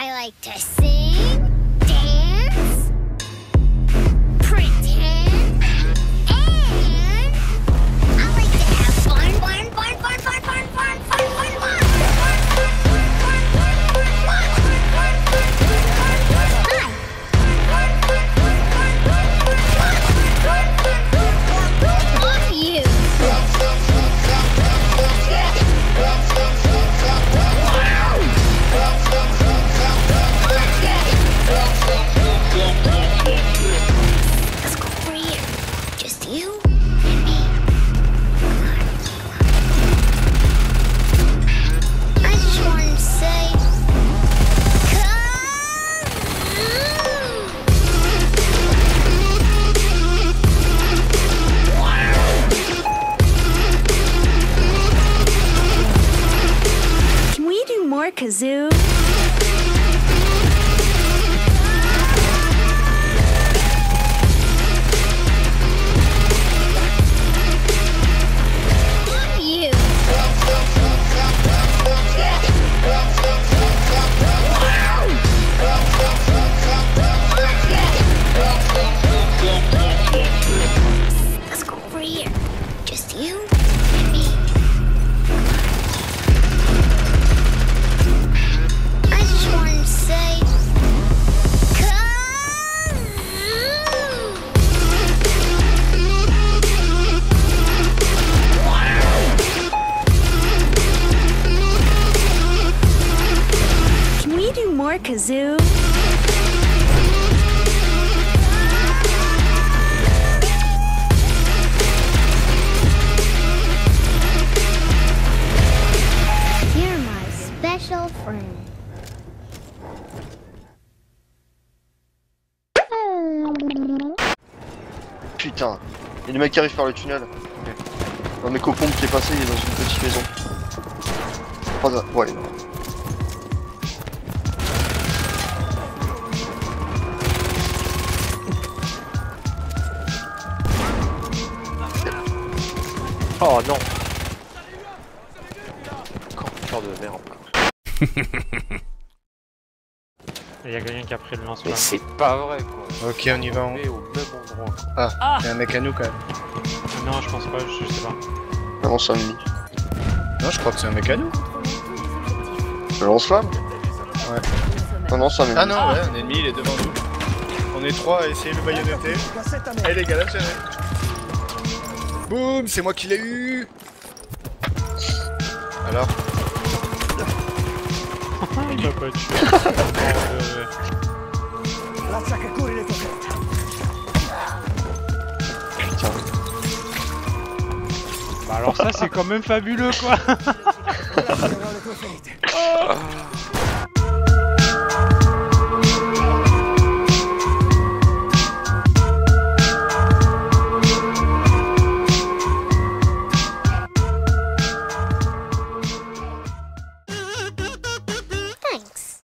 I like to sing, zoo. Do more kazoo? You're my special friend. Putain, il y a des mecs qui arrivent par le tunnel. Un mec au pompe qui est passé, il est dans une petite maison. Pas ouais. Oh non Encore de merde. Il y a quelqu'un qui a pris le Mais lance-flamme. c'est pas vrai quoi. Ok, on y va. On est au même endroit. Ah, il y a un mec à nous quand même. Non, je pense pas, je, je sais pas. Avant 5 minutes. Non, je crois que c'est un mec à nous. Le lance-flamme Ouais. Non, non, 5 minutes. Ah non, ouais, un ennemi, il est devant nous. On est trois à essayer de le baïonnetter. Allez les gars, là, tiens. Boum, c'est moi qui l'ai eu Alors Il m'a pas tué. Putain. bah alors ça c'est quand même fabuleux quoi